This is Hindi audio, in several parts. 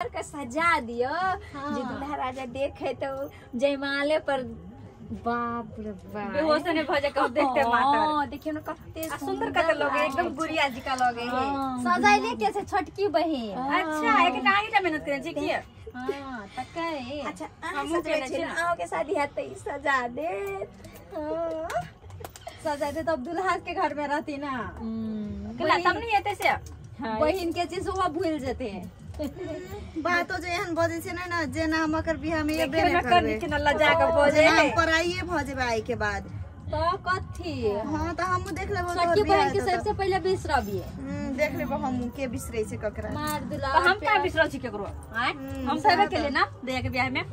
का सजा दियो। जे दूल्हा राजा देखे तो जयमाले पर बाप रे बाप। बेहोश ने भजे कब देखते मातर हाँ, देखियो ना कते सुंदर कते लोगे एकदम गुड़िया जी का लोगे हाँ। सजाइले कैसे छोटकी बहिन। अच्छा एक टाइम से मेहनत करे ठीक है हाँ। तके अच्छा हमहूँ सजबै केने छी। अहूँ के शादी हैत तऽ ई सजा दे। सजा दे तब दुल्हा के घर में रहती ना। कला तब नहीं एते से? बहिन के चीज़ हुआ भूल जेते। बातो जे एहन बजे छै ने ना जेना हम एकर बियाह में एबे देखे नै कर के न लजा के बोझे जेना हम पराइए भऽ जेबै के बाद। तो कथी? हाँ तऽ हमहूँ देख लेबो छोटकी बहन के सबसे पहिले बिसरबिए देख लेबो हमहूँ के बिसरै छै ककरा। मार तो दुल्हा हम का बिसरल छी केकरो? हम सबे के लिए ना दे के ब्याह में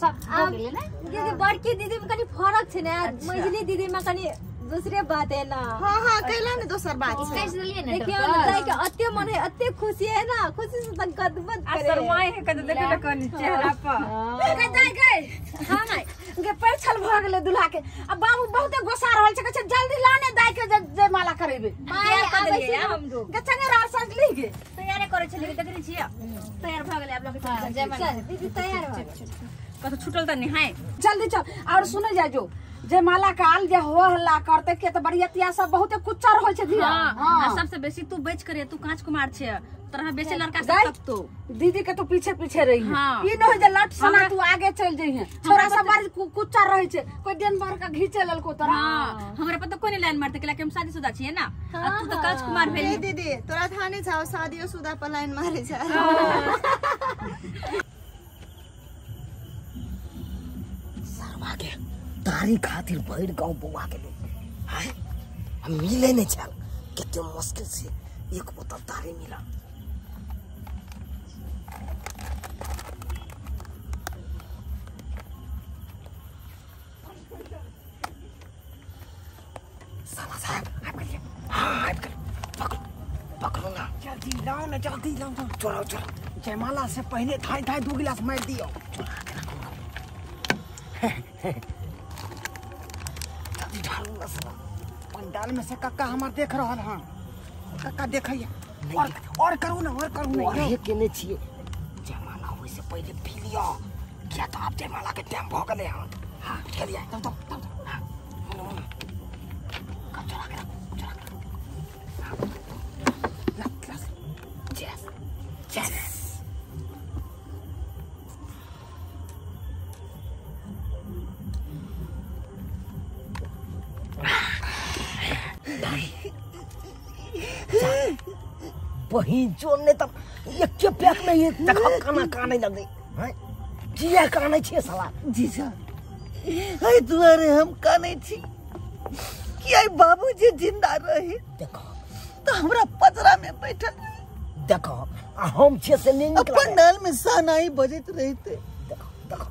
सब हो गेलै ना? दीदी बड़की दीदी में कनी फरक छै ने मझली दीदी में कनी दूसरे बात है ना। हाँ हाँ कैला ने दोसर बात छै कैसे ना देखियो ना जाय अत्ते मन है अत्ते खुशी है ना खुशी से कदमत आ करे। शर्माए है कते देखे ना कनी चेहरा पर कह जाय गए हाँ हाँ के पैछल भ गेले दुल्हा के अब बाबू बहुते गोसा रहल छै जल्दी लाने दाय के जय जय माला करेबे तैयार कर देलिए हम। लोग के संगे रार सज ली गे। तैयार करे छली देख रही तैयार भ गेले आप लोग हाँ, जय माला दीदी तैयार हो कतो छूटल त नहीं है जल्दी चल और सुने जा जो जयमाला काल जे हो हल्ला करते के तो बरियतिया सब बहुते कुच्चा रहै छै धीरा। हाँ आ सबसे बेसी तू बेच करे तू कांच कुमार छे तरह बेसी लड़का सब तक तो। दीदी के तो पीछे पीछे रही है हाँ। ई न हो जे लट सना तू आगे चल जई है। छोरा सब बारी कु- कुच्चा रहै छै कोई डेन भर का घीचे ललको तोरा। हाँ हमरा पता कोई लाइन मारते के हम शादीशुदा छिए ना आ तू तो कांच कुमार भेली दीदी तोरा थाहा नै छौ शादियो सुदा पर लाइन मारै छै। तारी खातिर भैर गाँव बौआ के लोग हम मिले नहीं छल कितने मुश्किल से एक बोतल तारी मिला। साला साहब आप करिए हाँ आप करिए पकड़ो पकड़ो ना। जल्दी लाओ चोराओ चोराओ जयमाला से पहले थाई थाई दो गिलास मार दियो। पंडाल में से कक्का हमार देख रहा हाँ कक्का देखिए। और और करू ना और करू ना वही केने छिए जमाना होय से पहले पी लियो क्या तो आप जयमाला के टाइम भ गेले हाँ हाँ। चलिए तब तब तब बहिन चोर ने तब एक पैक में ये देखो खाना काने लगे हैं किया काने छे साला। जीजा आई दुआरे हम कानै छी। कि आई बाबूजी ज़िंदा रहे? देखो। तो हमरा पजरा में बैठल। देखो आ हम छे से नहीं निकला पंडाल में सनाई बजैत रहते। देखो देखो।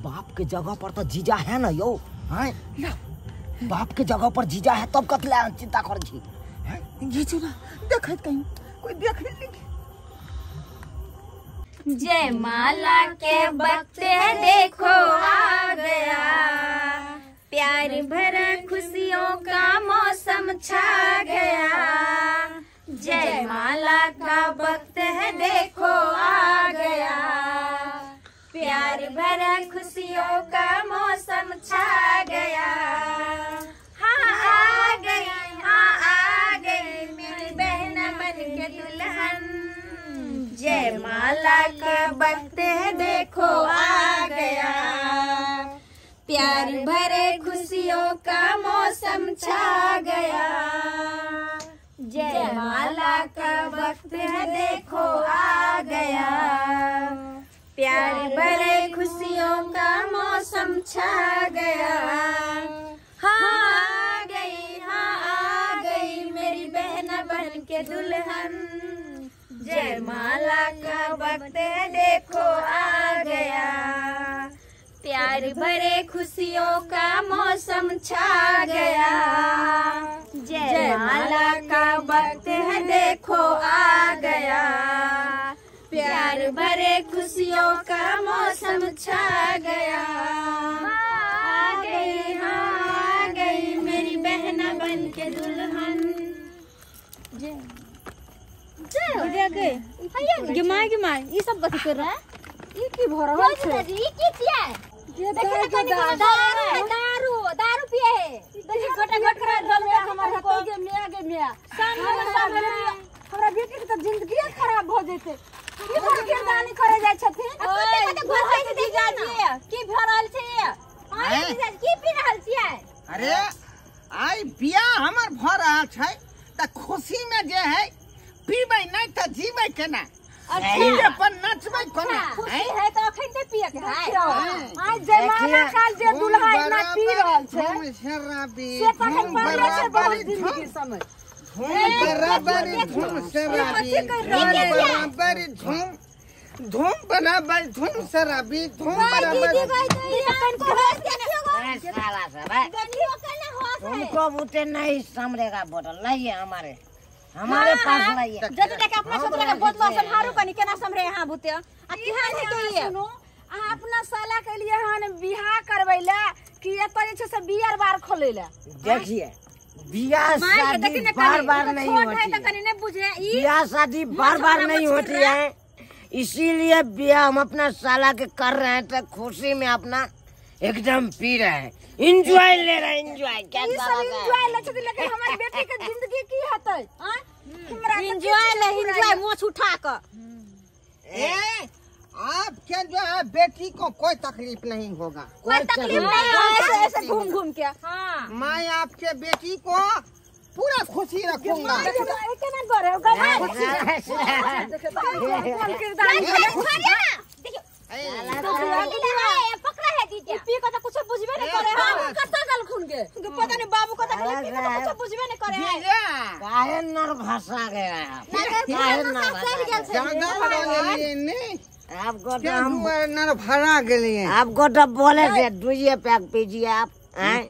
बाप के जगह पर तो जीजा है ना यो हैं? बाप के जगह पर जीजा है तब कतले चिंता कर जी। हैं? घीचू ना देखत कहीं कोई देख नहीं जयमाला के वक्त है देखो आ गया। प्यार भरा खुशियों का मौसम छा गया। जयमाला का वक्त है देखो आ गया। प्यार भरा खुशियों का मौसम छा गया। जयमाला का वक्त है देखो आ गया। प्यार भरे खुशियों का मौसम छा गया। जयमाला का वक्त है देखो आ गया। प्यार भरे खुशियों का मौसम छा गया। हाँ आ गई हाँ आ गई मेरी बहन बन के दुल्हन। जयमाला का वक्त है देखो आ गया। प्यार भरे खुशियों का मौसम छा गया। जयमाला का वक्त है देखो आ गया। प्यार भरे खुशियों का मौसम छा गया। आ गई हाँ आ गई मेरी बहना बन के दुल्हन जय जय हो ले के गे माय गे माय ई सब कथी कर रहा। है? ई की भर रहल छै ई की छियै ये देखिए दारू दारू। दारू पिए है। देखिए घटा घट करा दल में हमर हते के मिया के मिया। सामने सामने हमरा बेटी के त ज़िंदगी खराब भ जेते। की भर किरदानी करे जाय छथिन कते कते घर से जीजा जी की भऽ छै आइ जीजा की पी रहल छियै? अरे हमर छै। त खुशी में जे है नहीं त जीबै केना? अच्छा। नचबै कोना? खुशी है? तो अखन ते है। आज जमाना काल जे दुल्हा इतना पी रहल छै धूम शराबी से बहुत ज़िंदगी समय धूम बराबरी धूम शराबी धूम बराबरी धूम धूम बराबर धूम शराबी धूम बराबर। तुमको नहीं समझेगा बोतल लाइए हमारे। हमारे पास लाइए जति तक अपना सोच लगा बहुत लोग संभारू कनी केना समरे यहाँ बुते आ किहान है के ये? सुनो। अहाँ अपना साला के लिए हन बियाह करबैला कि एतऽ जे छै से बियर बार खोलैला देखिए बियाह के शादी बार बार नहीं छोट है होती तो है कनी ने बुझे ई बियाह शादी बार बार नहीं होती है। इसीलिए बियाह हम अपना साला के कर रहे हैं तो खुशी में अपना एकदम पी रहे हैं इंजॉय ले रहे हैं इंजॉय क्या एंजॉय ले छथिन लेकिन हमर बेटी के ज़िंदगी की हेतै? हमरा तऽ ले एंजॉय मोछ उठा के ए, आपके जो है बेटी को कोई तकलीफ़ नहीं होगा कोई तकलीफ़ तकलीफ़ नहीं है ऐसे ऐसे घूम घूम के हाँ मैं आपके बेटी को पूरा खुशी रखूँगा केना करे गवा किरदार पकड़ा है पी के तो कुछ बुझबे नहीं करे हम कत्ता गल खून के? पता नहीं बाबू को तकलीफ़ पी के तो कुछ बुझबे नहीं करे काहे नर भाषा गया आप? काहे नर भाषा ज़्यादा बोले लिए नहीं। आपको तो क्या हम नर भरा गेलिए आपको तो बोले थे दुइये पैक पीजिए आप हैं?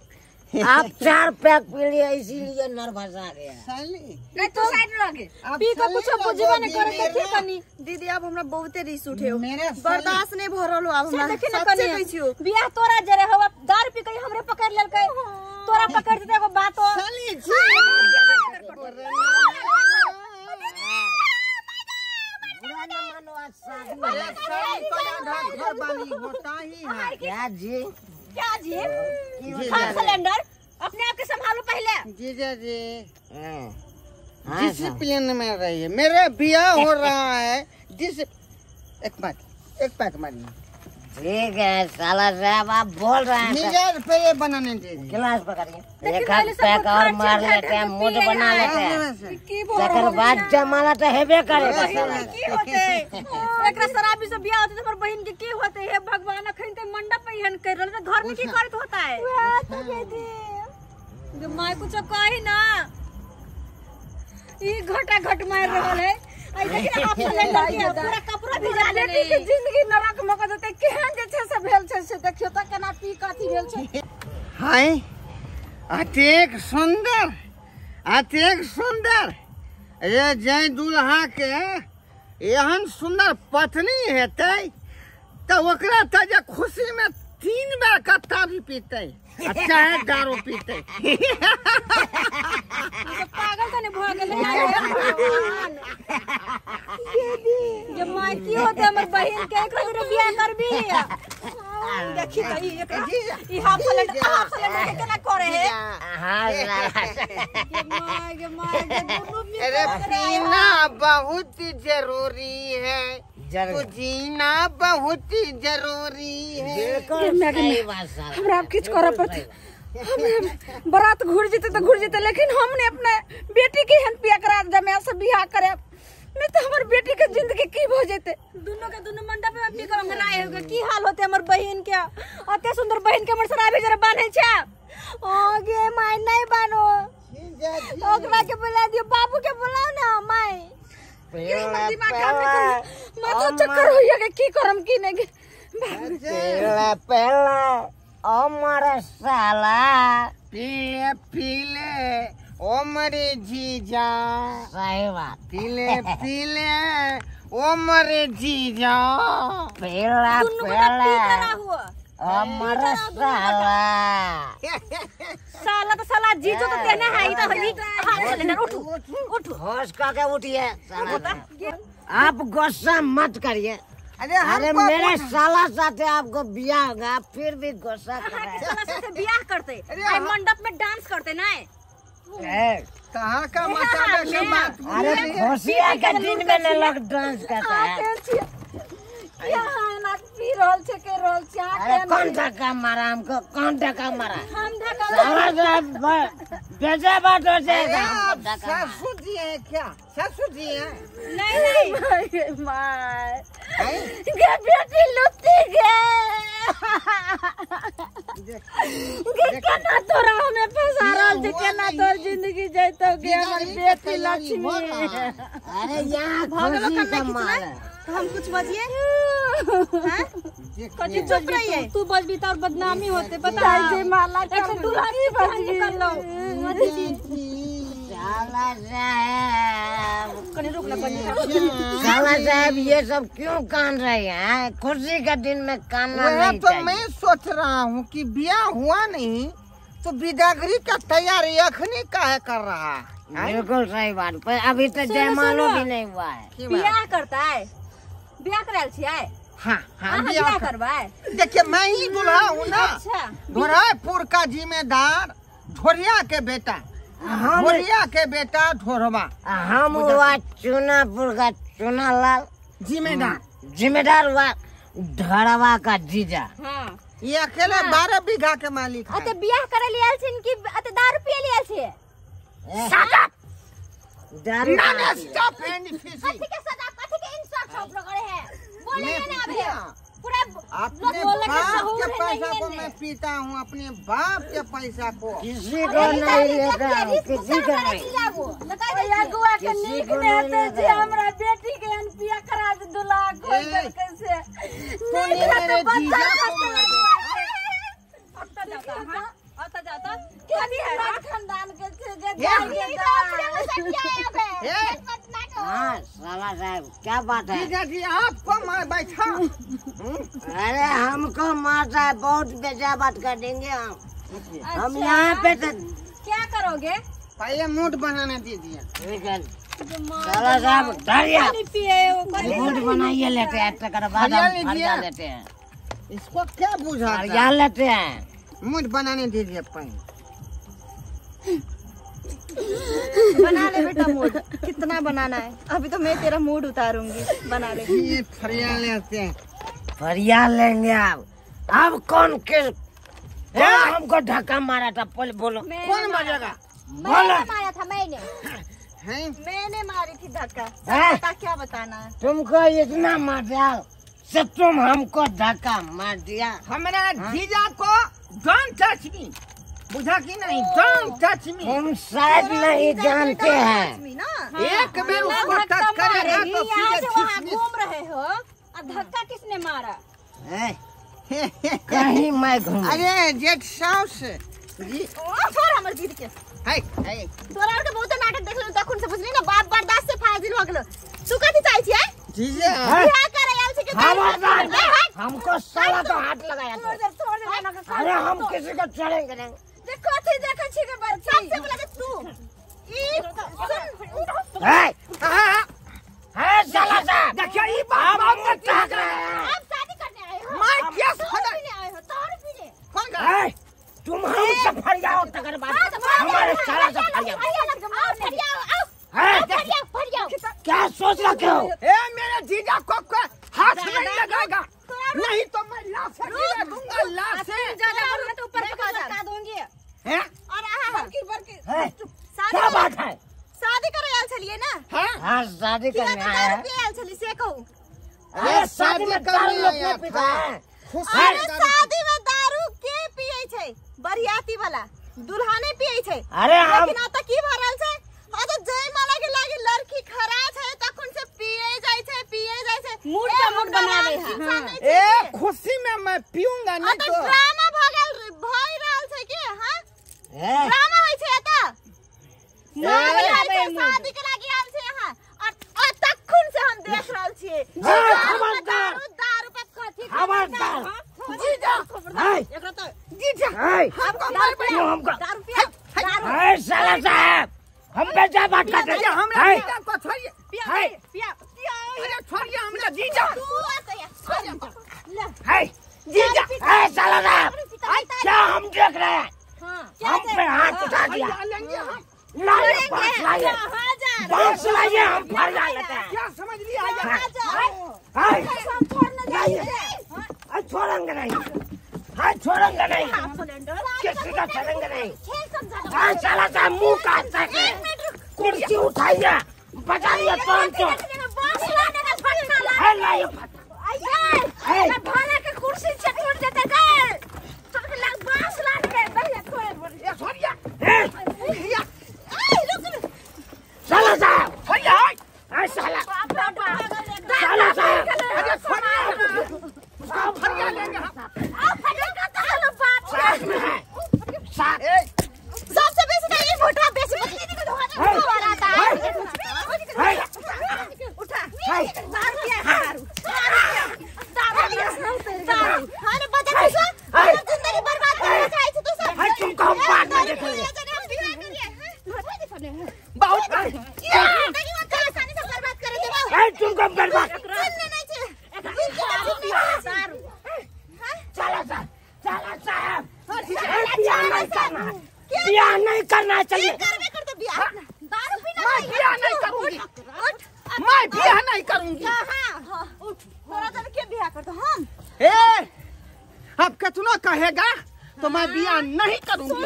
आप चार पैक पी लिए इसीलिए नर भाषा गया साली नहीं तो साइड लगे पी के कुछ बुझबे नहीं करे मेरे- देखिए कनी दीदी अब हमरा बहुते रिस उठे हो बर्दाश्त नहीं भरल हो अब हमरा देखी ना कनी कहै छियो बियाह तोरा जरे हवा दारू पी के हमरे पकड़ लेलकै तोरा पकड़ देते एगो बात हो साली जी बुरा न मानो आज शादी साली तो घर वाली होता ही है क्या जी क्या जी? जी, हाँ सिलेंडर अपने आप के संभालो पहले। जीजा जी हाँ। हाँ। डिसिप्लिन में रहिए मेरा बियाह हो रहा है डिस एक मिनट एक पैक मारिए ठीक है साला साहब आप बोल रहे हैं। निजर पे ये बनाने दीजिए गिलास पकड़िए। एक हाथ पैक और मार लेते हैं मुँह बना लेते हैं। तकर बाद जमाला तो हेबे करेगा साला। की होते? एकरा शराबी से बियाह होते तो हमर बहन के की होते हे भगवान अखन ते मंडप पे एहन कर रहल घर में की करत होता है? तो माय कुछ कही ना ई घटा घट मार रहल है बेटी के देने ज़िंदगी नरक में कऽ देतै केहन जे छै से भेल छै से देखियो तऽ केना पी कथी भेल छै। हाय अतेक सुंदर अतेक सुंदर ये जय दुल्हा के एहन सुंदर पत्नी हेतै जे खुशी में तीन बेर कत्ता भी पीते आ चाहे दारू पीते पागल कने भ गेल जे माय की होते हमर बहन के एकरा जरे बियाह करबी। देखी त ई एकरा। ई हाफ़ सिलेंडर हाफ़ के केना करे है? हाँ ये माय के माय के दुनु में अरे पीना बहुत ज़रूरी है। तो जीना बहुत ज़रूरी है। बात साला? हमरा किछु करऽ पड़तै। बारात घुर जेतै तऽ घुर जेतै लेकिन हमने अपने बेटी के एहन पिया करा जमाय से बियाह करे नहीं तो हमर बेटी के ज़िंदगी की भऽ जेतै? दुनु के दुनु मंडप में पी कर अंगराए होगे की हाल होते हमर बहन के अते सुंदर बहन के हमर शराबी जरे बांधे छै? आगे माय नहीं बानो। ओकरा के बुला दियो बाबू के बुलाओ ना माय। चक्कर होइया के की करम की नहीं पहला पहला अमर साला पीले पीले जीजा। सही बात। पीले पीले जीजा। करा साला। तो साला जीजो तो तेने है ही तो ही हाथ उठो उठो होश उठिए साला। साहब। आप गुस्सा मत करिए। अरे अरे मेरे साला साथे आपको बिया होगा आप फिर भी गुस्सा कर। रहे साला से ब्याह करते। हाँ। मंडप में डांस करते ना हैं कहाँ का मसाले से बात अरे खुशिया के दिन में न लोग डांस करते हैं क्या पी रहल छे के रहल छे अरे कौन धक्का मारा हमको कौन धक्का मारा? हम धक्का ब- बेजा बात हो जाएगा मारा। ससुर जी हैं क्या? ससुर जी हैं नहीं। नहीं माय। हैं? गे बेटी लुटी गे गे केना तोरा हमें फंसा रहल छे केना तोर ज़िंदगी जैतो गे हमर बेटी लक्ष्मी। अरे यहाँ खुशी का माल है। तो हम कुछ बजिए? कथी चुप रही है? तू बजबी तो और बदनामी होते पता है। माला साला साहब साला साहब ये सब क्यों कान रहे हैं? खुशी के दिन में कानना वह नहीं तो मैं सोच रहा हूँ कि ब्याह हुआ नहीं तो विदागरी का तैयारी अखनी काहे कर रहा है? बिल्कुल सही बात। पर अभी तक जयमालो भी नहीं हुआ है। की ब्याह करता है? ब्याह छियै? हाँ हाँ ब्याह देखिए मैं ही दूल्हा हूँ ना। अच्छा। ढोरापुर का जिम्मेदार ढोरिया के बेटा ढोरिया के बेटा ढोरवा हम हुआ चुनापुर का चुनालाल। जिम्मेदार। जिम्मेदार हुआ धड़वा का जीजा। ये अकेले बारह बीघा के मालिक अते है ब्याह करे छिन कि अते दारू पिए लियल छियै? दारू ना ना स्टॉप एंड फिशिंग ठीक है सदा कथी के इंसल्ट अपने बाप के पैसा को मैं पीता हूँ अपने बाप के पैसा को। किसी को नहीं लेता हूँ किसी को नहीं। या के किसी नीक को नहीं लेता जे हमरा बेटी के अनपिया करा दे ए, कर कैसे? तूने मेरे जीजा को। आता जाता हाँ आता जाता। क्या है खानदान के जे ये- जाए के ए, हाँ साला साहब क्या बात है? जीजा जी आपको मार बैठा। अरे हमको मारता है बहुत बेजा बात कर देंगे हम। हम यहाँ पे तो क्या करोगे? पहले मूड बनाने दीजिए। साला साहब डरिया मूड बनाइए लेते हैं तकर बाद हम लेते हैं। इसको क्या बुझा लेते हैं है? मूड बनाने दीजिए पहले। बना ले बेटा मूड। कितना बनाना है? अभी तो मैं तेरा मूड उतारूँगी। बना ले। ये फरिया लेते हैं। फरिया लेंगे अब। अब कौन के हमको धक्का मारा था पहले बोलो। कौन मारेगा? बोलो। मारा था मैंने। हैं? मैंने मारी थी धक्का। हैं? बता क्या बताना है? तुमको इतना मार दिया से तुम हमको धक्का मार दिया। हमारा जीजा को डोंट टच मी बुझा कि नहीं डोंट टच मी तुम शायद नहीं जानते हैं। एक बेर उसको टच करेगा तो यहाँ सीधे खींच घूम रहे हो और धक्का किसने मारा? कहीं मैं घूम अरे जेठ साउस जी। ओ छोड़ हमर जीत के। है है तोरा के बहुत नाटक देख लो तखन से बुझली ना बाप बर्दाश्त से फाजिल हो गेलो। तू कथी चाहि छियै जीजा बियाह करे आयल छी के हमको साला तो हाथ लगाया था छोड़ दे छोड़ दे ना के अरे हम किसी को चढ़ेंगे नहीं। देखो कथी देखै छी के बर सबसे देख तू। ई सुन है हाँ, साला साहब देखिए ये अब बात हमको ताक रहे हैं। आप शादी करने आए हो? मैं क्या दारू खड़ा पीने आए हो? दारू पीने। कौन का है, तुम हमसे फरियाओ तकर बाद हमारे साला से फरियाओ है क्या सोच रखे हो? ए मेरे जीजा को को हाथ नहीं लगाएगा नहीं तो मैं लाश गिरा दूँगा लाश से ज़्यादा बोलूँगा तो ऊपर से लटका दूँगी हैं और आहा बरकी बरकी है? शादी क्या बात है शादी करे आयल छलिए ना हैं हाँ शादी करने तो आया है। अरे शादी में दारू लोग आया था। अरे शादी में दारू के पिए छै? बरियाती वाला। दुल्हने पिए छै? अरे हम लेकिन आता की भऽ रहल छै? आ तो जय माला के लागी लड़की खड़ा छै तखन से पिए जाय छै पिए जाय छै। मूड का मूड बनावे है ए खुशी में मैं पीऊँगा नहीं तो तो। ड्रामा भऽ गेल भऽ रहल छै की हाँ? है, ड्रामा होइ छै एतऽ? ए, शादी हमको? साला साहब हम पे क्या बात कर रहे हैं। साला साहब मुँह काट सके। कुर्सी उठाइए। बजाइए कुर्सी से टूट जाता है तो लग बाँस लाने के दहिया थोड़े बोल ये छोड़िए है साला साहब छोड़िए हाय हाय साला बाबा साला साहब अरे छोड़िए उसको फरिया लेंगे हम आप फटे का तो लो बाप साथ में है साथ ए सबसे बेसी तो ये मोटा बेसी बची है बड़ा है है उठा है दारू पिया दारू दारू दारू अरे बता है, तू है। ज़िंदगी बर्बाद करना चाहे तू सब है तुमको हम बात में देखेंगे बहुत है तुमको हम बर्बाद साला साहब। साला साहब है, नहीं करना है। बियाह नहीं करना चाहिए। मैं बियाह नहीं करूँगी। मैं बियाह नहीं करूँगी। ए अब कितना कहेगा तो मैं बियाह नहीं करूँगी।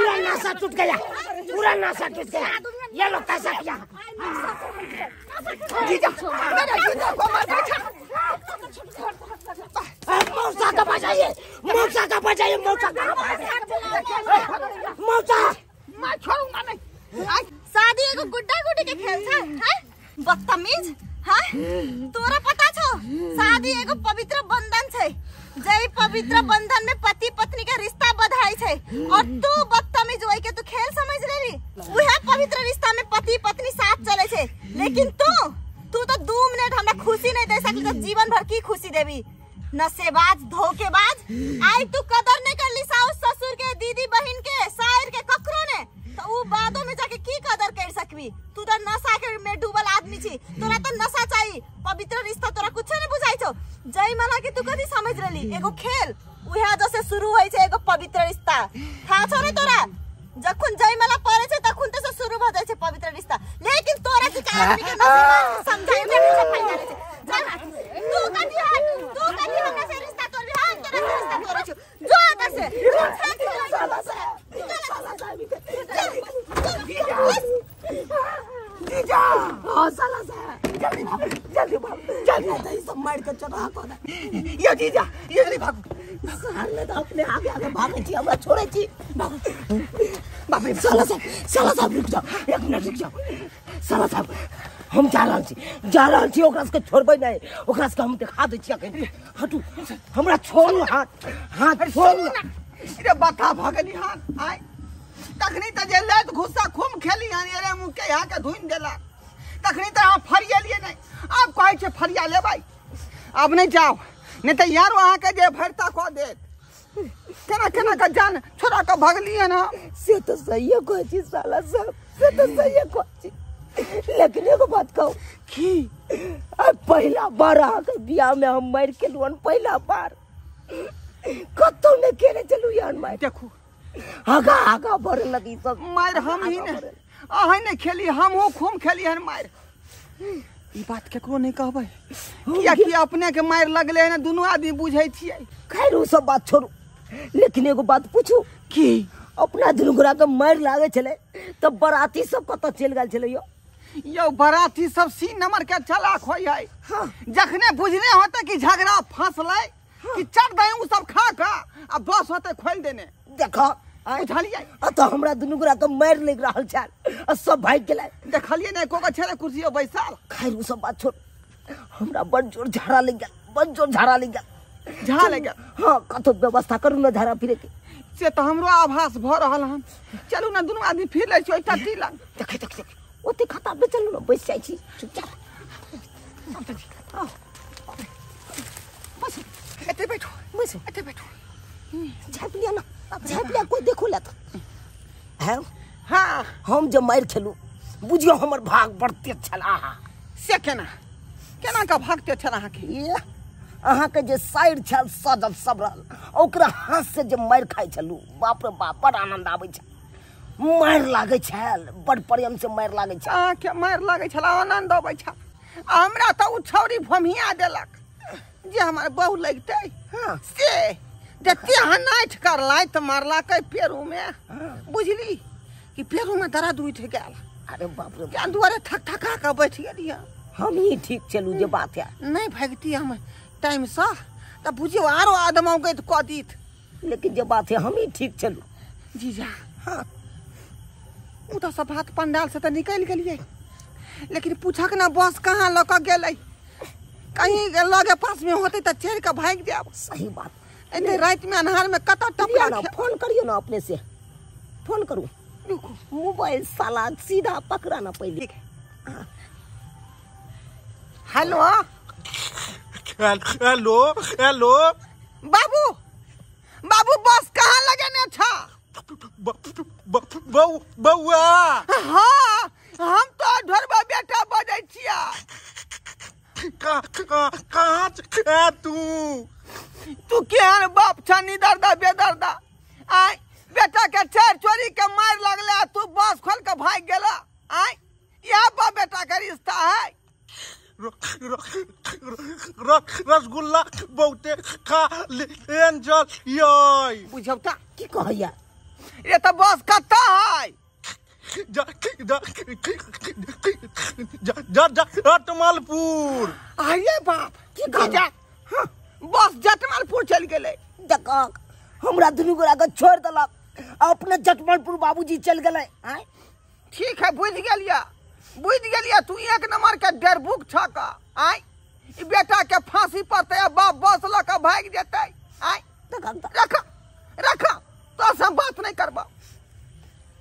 पूरा नशा टूट गया। पूरा नशा टूट गया। ये लोग कैसा किया। को मौसा का बजाइए। मौसा का बजाइए मौसा का। मौसा। मैं छोड़ूँगा नहीं। शादी एगो गुड्डा गुड्डी के खेल बदतमीज। हैं तोरा पता छौ? शादी एगो पवित्र बंधन छै। जय पवित्र बंधन में पति पत्नी के रिश्ता बधाई छे और तू बदतमीज होई के तू खेल समझ रही? उहे पवित्र रिश्ता में पति पत्नी साथ चले छे। लेकिन तू तू तो दो मिनट हमरा खुशी नहीं दे सकली तो जीवन भर की खुशी देवी नशेबाज धोखेबाज। आई तू कदर नहीं कर ली साउस ससुर के भागे छी हमरा छोड़े छी बाप रे साला साहब साला साहब रुक जाओ एक मिनट रुक जाओ साला साहब हम जा रहल छी जा रहल छी ओकरा सबके छोड़बै नहीं ओकरा सबके हम देखा दै छी अखन हटू हमरा छोड़ू हाथ हाथ छोड़ू रे बता भगली हाँ आई तखनी त जे लैत खूब खेली हन अरे मुँह के यहाँ के धुइन देला तखनी त फरियलिए नहीं अब कहै छै फरिया लेबै अब नहीं जाओ नहीं तो यार वहाँ के जे भरता कऽ देत केना केना के जान छोड़ा के भगलिए ना। से तो सही है कोई चीज़ साला साहब से तो सही है कोई चीज़ लेकिन एगो बात कहूँ। की? पहला बार अहाँके बियाह में हम मर के लुअन पहला बार। कतौ ने केने चलू यार मार। देखू। आगा आगा बढ़ लगी सब। मार हम ही ने। अहाँ नहीं खेली हमहूँ खूब खेली हन मार। ई बात केकरो नहीं कहबै। कियाकि अपने के मार लगले है ना दुनू आदमी बुझै छियै। खैर सब बात छोड़ू। लेकिन एगो बात पूछू? की? अपना दुनू गोरा के मार लागे छले तब बराती सब कत चल गेल छले यो। यौ बराती सब सी नंबर के चलाक होय है। जखने बुझने होते कि झगड़ा फंसलै कि चढ़ दे उ सब खा का आ बस होते खोल देने। देखो तो हमरा दुनू गोरा के मार लग रहल छल आ सब भाग गेलै। देखलियै ने कोको छले कुर्सी बैसल। खैर वो सब बात छोड़। हमरा बड़ ज़ोर झाड़ा लग गेल बड़ ज़ोर झाड़ा लग गेल। झा लगे। हाँ कतौ व्यवस्था करू ना झाड़ा फिरे के से तो हमरो आभास भ रहल हन। चलू ना दोनों आदमी फिर लै छी ओइटा टी देखे देखे देखे। ओते खाता बेचल न बैस जाइ छी। चुपचाप। बस एते बैठो। बस। एते बैठो। झाँप लिया ना। झाँप लिया कोई देखो ला तो हाँ? हम जब मार खेलू बुझियो हमर भाग बढ़ते छला से केना? केना का भागते छल अहाँके? ये अहाँके जे साइड छल सजब सबरल ओकरा हाथ से जे मारि खाइ छलू बाप रे बाप बड़ आनंद आबै छै मारि लागै छल बड़ प्रेम से मारि लागै छै अहाँके मारि लागै छल आनन्द अबै छल। हमरा तऽ ओ छौरी भमिया देलक जे हमर बहु लगतै। हाँ। से जते हनाठि करलाइ तऽ मारलकै पेरूमे बुझली कि पेरूमे दर्द उठि गेल। अरे बाप रे। दुआरे थक थका कऽ बैठ गेलियै। हम ही ठीक चलू जे बात है नहि भागती हम टाइमसँ तऽ बुझियौ आरो आदम गति कऽ दीत। लेकिन जे बात है हम ही ठीक चलू। जीजा हाँ। ओ तऽ सब हाथ पंडाल से तऽ निकलि गेलियै। लेकिन पूछक ना बस कहाँ कऽ गेलै? कहीं लगे पास में होते तऽ चढ़ि कऽ भागि जायब। सही बात। एते में अन्हारमे कतऽ लिया टपला ना फ़ोन करियो ना अपने से। फ़ोन करू। मोबाइल साला सीधा पकड़ा ना पहले। हेलो। हेलो हेलो बाबू बाबू बस कहाँ लगेने छ ब- ब- बौ- बौआ हाँ हम तो ढोरबा बेटा बजै छियै। कहाँ छै तू? तू केहन बाप छ निदर्दा बेदर्दा? आय बेटा के चोर चोरी के मार लगले तू बस खोल के भाग गेला आय यह बाप बेटा के रिश्ता है। रसगुल्ला बहुते खा यै की कहैया? ये तो बस कत्ता है? जा जा जा जा जा रतमलपुर। आइए बाप की? हाँ, बस जटमालपुर चल गेले। देखक हमरा दुनू गोरा के छोड़ देलक। अपने जटमलपुर बाबूजी चल गए आय। ठीक है बुझ गेलिया। बुझ गेलिया तू एक नंबर के डेरबुक छ का आय बेटा के फांसी पड़ते आ बाप बस ल के भाग जेते। आय रख रख तो सब बात नहीं करबा।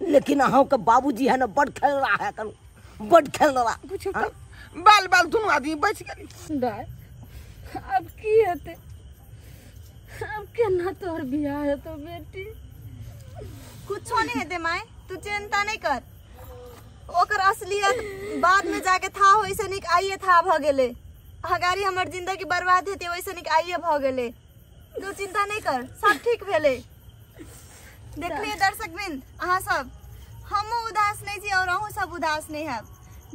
लेकिन अहाँ के बाबूजी है ना बड़ खेल रहा है कनु बड़ खेल रहा त बाल बाल दुनू आदमी बच गेली। दाय अब की हेतै? अब केना तोहर बियाह हेतौ बेटी? कुछो नहीं हेते माय तू चिंता नहीं कर। ओकर असलियत बाद में जाके था, वैसे निक आइए था भ गेले। हगारी हमर ज़िंदगी बर्बाद हेते, वैसे निक आइए भ तू चिंता नहीं कर, सब ठीक भेले। देखलिए दर्शक बिंद, अहाँ सब। हमहू उदास नहीं छी और अहूँ सब उदास नहीं है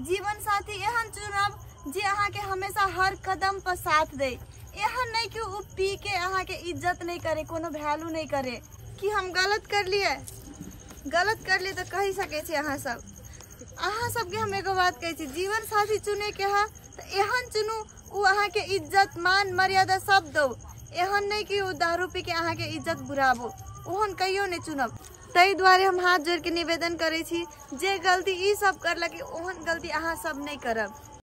जीवन साथी एहन चुनब जे अहाँ के हमेशा हर कदम पर साथ दे। एहन नहीं कि उ पी के अहाँ के इज़्ज़त नहीं करे, कोनो वैल्यू नहीं करे। कि हम गलत कर लिए गलत कर लिए तो कही सके अहाँ सब। अहाँ सबके हम एगो बात कहै छी, जीवन साथी चुने के है तो एहन चुनू, उ अहाँ के इज़्ज़त, मान, मर्यादा सब दो। एहन नहीं कि उ दारू पी के अहाँ के इज़्ज़त बुराबो, ओहन कहियो नहीं चुनब। तै दुआरे हम हाथ जोड़ के निवेदन करे छी, जे गलती ई सब करलक ओहन गलती अहाँ सब नहीं करब।